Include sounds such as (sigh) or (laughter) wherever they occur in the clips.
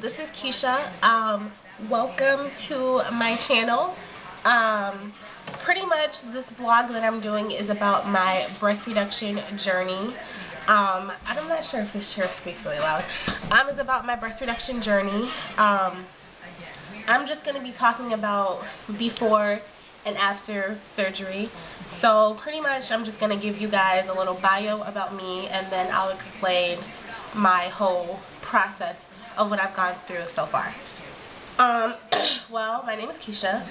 This is Keshia. Um, welcome to my channel. Um, pretty much this blog that I'm doing is about my breast reduction journey. Um, I'm not sure if this chair squeaks really loud. Um, it's about my breast reduction journey. Um, I'm just going to be talking about before and after surgery. So pretty much I'm just going to give you guys a little bio about me and then I'll explain my whole process of what I've gone through so far. Um, (clears throat) well, my name is Keshia.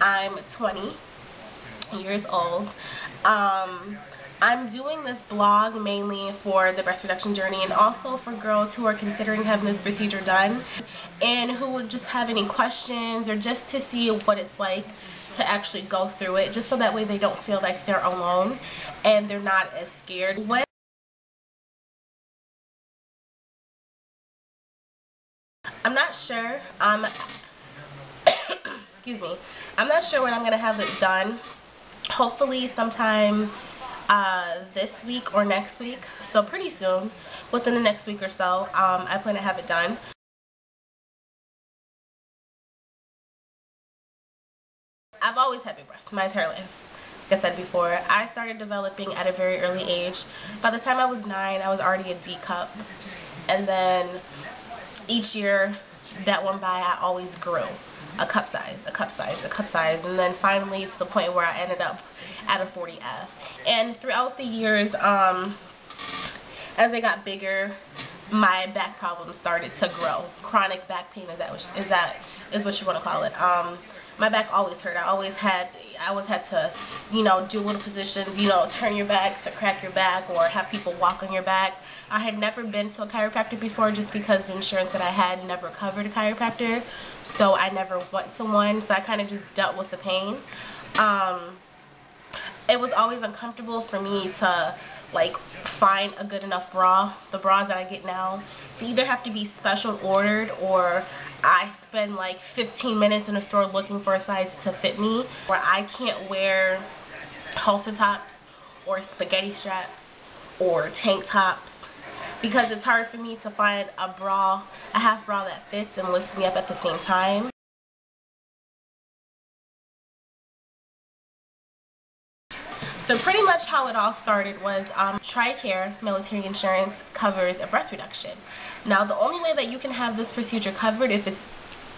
I'm 20 years old. Um, I'm doing this blog mainly for the breast reduction journey and also for girls who are considering having this procedure done and who would just have any questions or just to see what it's like to actually go through it just so that way they don't feel like they're alone and they're not as scared. When I'm not sure. Um, (coughs) excuse me. I'm not sure when I'm going to have it done. Hopefully sometime uh, this week or next week. So pretty soon, within the next week or so, um, I plan to have it done. I've always had big breasts my entire life. Like I said before, I started developing at a very early age. By the time I was nine, I was already a D cup. And then each year that went by, I always grew a cup size, a cup size, a cup size, and then finally to the point where I ended up at a 40F. And throughout the years, um, as I got bigger, my back problems started to grow. Chronic back pain is that is that is what you want to call it. Um, my back always hurt. I always had I always had to, you know, do little positions, you know, (laughs) turn your back to crack your back or have people walk on your back. I had never been to a chiropractor before just because the insurance that I had never covered a chiropractor. So I never went to one. So I kind of just dealt with the pain. Um, it was always uncomfortable for me to like find a good enough bra. The bras that I get now, either have to be special ordered or I spend like 15 minutes in a store looking for a size to fit me where I can't wear halter tops or spaghetti straps or tank tops because it's hard for me to find a bra, a half bra that fits and lifts me up at the same time. So pretty much how it all started was um, TRICARE military insurance covers a breast reduction. Now the only way that you can have this procedure covered if it's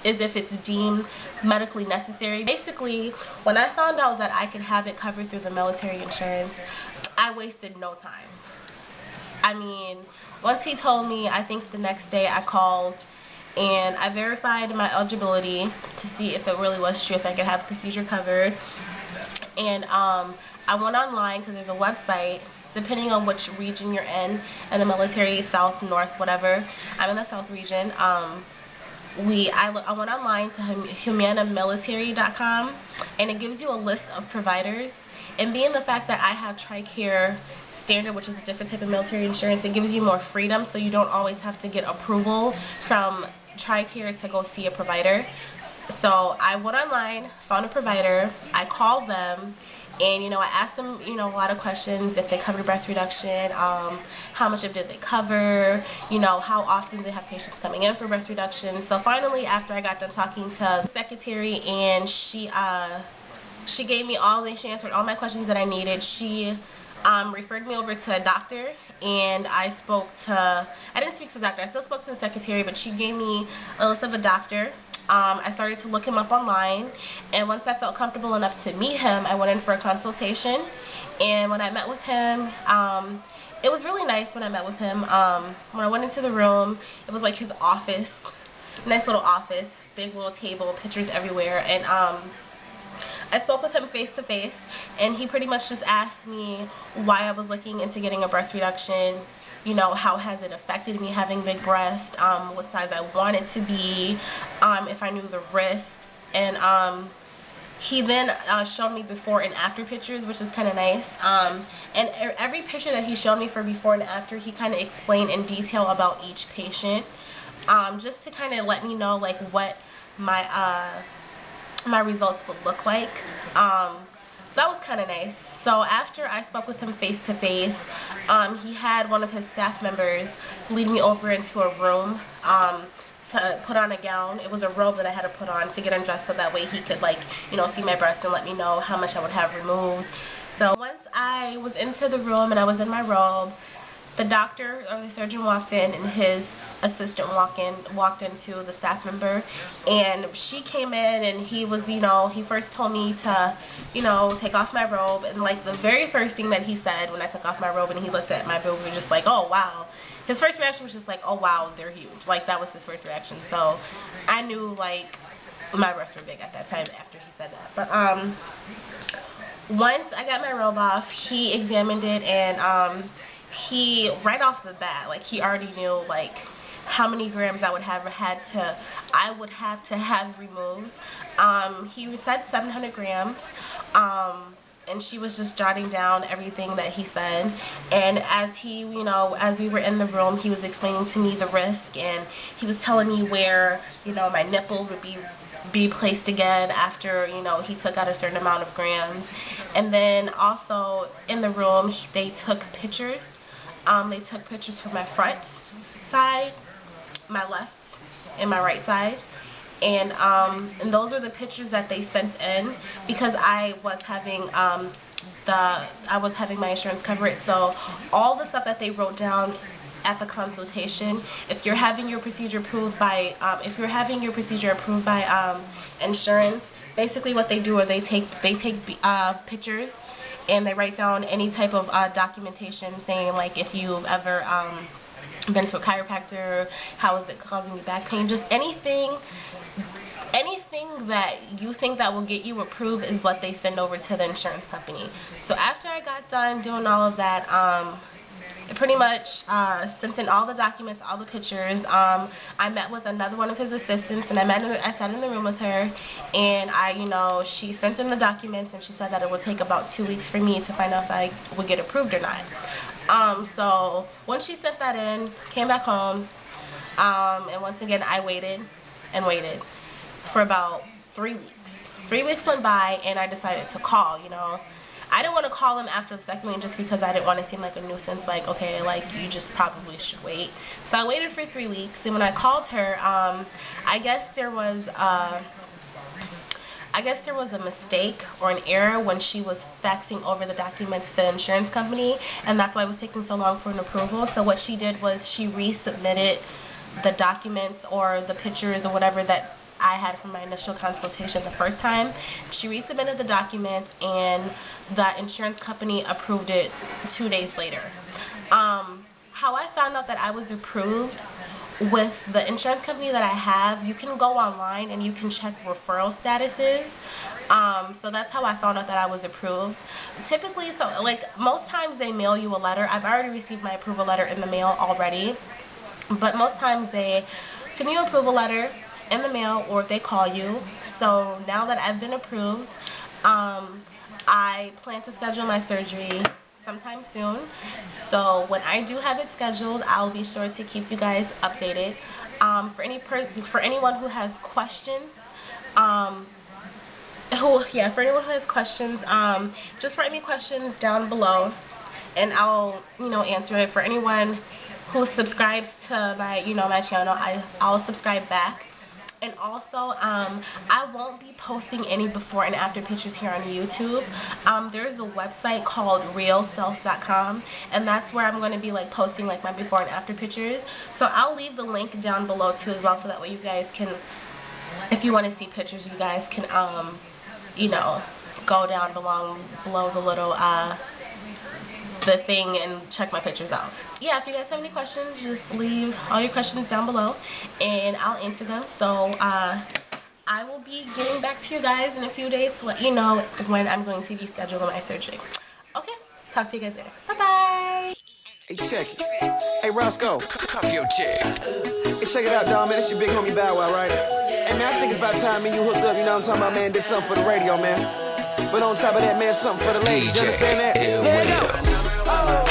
is if it's deemed medically necessary. Basically, when I found out that I could have it covered through the military insurance, I wasted no time. I mean, once he told me, I think the next day I called and I verified my eligibility to see if it really was true, if I could have the procedure covered. And um, I went online because there's a website depending on which region you're in in the military south north whatever. I'm in the south region. Um, we I, I went online to humanamilitary.com and it gives you a list of providers. And being the fact that I have TRICARE standard which is a different type of military insurance it gives you more freedom so you don't always have to get approval from TRICARE to go see a provider. So I went online found a provider I called them and you know I asked them you know a lot of questions if they covered breast reduction um, how much of did they cover you know how often they have patients coming in for breast reduction. So finally after I got done talking to the secretary and she uh, she gave me all the she answered all my questions that I needed she um, referred me over to a doctor and I spoke to I didn't speak to the doctor I still spoke to the secretary but she gave me a list of a doctor um, I started to look him up online and once I felt comfortable enough to meet him I went in for a consultation. And when I met with him um, it was really nice when I met with him. Um, when I went into the room it was like his office nice little office big little table pictures everywhere. And um, I spoke with him face to face and he pretty much just asked me why I was looking into getting a breast reduction you know, how has it affected me having big breasts, um, what size I want it to be, um, if I knew the risks, and um, he then uh, showed me before and after pictures, which was kind of nice. Um, and every picture that he showed me for before and after, he kind of explained in detail about each patient, um, just to kind of let me know like what my uh, my results would look like. Um, so that was kind of nice. So after I spoke with him face to face, um, he had one of his staff members lead me over into a room um, to put on a gown. It was a robe that I had to put on to get undressed so that way he could like, you know, see my breast and let me know how much I would have removed. So once I was into the room and I was in my robe, the doctor or the surgeon walked in and his assistant walked in walked into the staff member. And she came in and he was you know he first told me to you know take off my robe. And like the very first thing that he said when I took off my robe and he looked at my boob was just like oh wow. His first reaction was just like oh wow they're huge. Like that was his first reaction. So I knew like my breasts were big at that time after he said that. But um once I got my robe off he examined it and um he right off the bat like he already knew like how many grams I would have had to I would have to have removed. Um, he said 700 grams um, and she was just jotting down everything that he said. And as he you know as we were in the room he was explaining to me the risk and he was telling me where you know my nipple would be be placed again after you know he took out a certain amount of grams. And then also in the room they took pictures um, they took pictures from my front side, my left, and my right side. And, um, and those were the pictures that they sent in because I was having um, the I was having my insurance cover it. So all the stuff that they wrote down at the consultation, if you're having your procedure approved by um, if you're having your procedure approved by um, insurance, basically what they do are they take they take uh, pictures and they write down any type of uh, documentation saying like if you've ever um, been to a chiropractor, how is it causing you back pain, just anything anything that you think that will get you approved is what they send over to the insurance company. So after I got done doing all of that, um, pretty much uh, sent in all the documents, all the pictures. Um, I met with another one of his assistants, and I met. I sat in the room with her, and I, you know, she sent in the documents, and she said that it would take about two weeks for me to find out if I would get approved or not. Um, so once she sent that in, came back home, um, and once again I waited and waited for about three weeks. Three weeks went by, and I decided to call. You know. I didn't want to call him after the second week just because I didn't want to seem like a nuisance, like, okay, like, you just probably should wait. So I waited for three weeks, and when I called her, um, I guess there was, uh, I guess there was a mistake or an error when she was faxing over the documents to the insurance company, and that's why it was taking so long for an approval. So what she did was she resubmitted the documents or the pictures or whatever that I had from my initial consultation the first time. She resubmitted the document and the insurance company approved it two days later. Um, how I found out that I was approved with the insurance company that I have, you can go online and you can check referral statuses. Um, so that's how I found out that I was approved. Typically, so like most times they mail you a letter. I've already received my approval letter in the mail already. But most times they send you approval letter in the mail or if they call you. So now that I've been approved, um, I plan to schedule my surgery sometime soon. So when I do have it scheduled, I'll be sure to keep you guys updated. Um, for any for anyone who has questions, um, who yeah, for anyone who has questions, um, just write me questions down below, and I'll you know answer it. For anyone who subscribes to my you know my channel, I I'll subscribe back and also um, I won't be posting any before and after pictures here on YouTube. Um, there's a website called realself.com and that's where I'm going to be like posting like my before and after pictures. So I'll leave the link down below too as well so that way you guys can if you want to see pictures you guys can um you know go down below below the little uh the thing and check my pictures out. Yeah, if you guys have any questions, just leave all your questions down below and I'll answer them. So, uh, I will be getting back to you guys in a few days to let you know when I'm going to be scheduling my surgery. Okay, talk to you guys later. Bye-bye. Hey, check it. Hey, Roscoe. Cuff your chick. Hey, check it out, dog, man. It's your big homie Bow Wow, right? Hey, man, I think it's about time me you hooked up. You know what I'm talking about, man? Did something for the radio, man. But on top of that, man, something for the ladies. You understand that? Let it go. Oh.